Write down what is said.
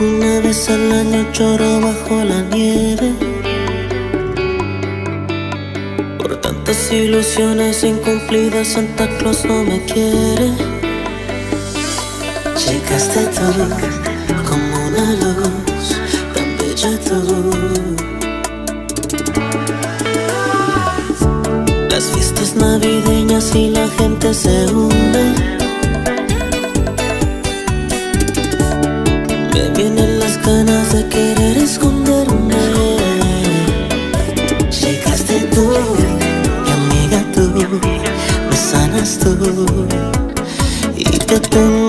Una vez al año lloro bajo la nieve. Por tantas ilusiones incumplidas, Santa Claus no me quiere. Llegaste tú como una luz, tan bella tú. Las fiestas navideñas y la gente se hunde. Me vienen las ganas de querer esconderme. Llegaste tú, mi amiga tú, me sanas tú y te tengo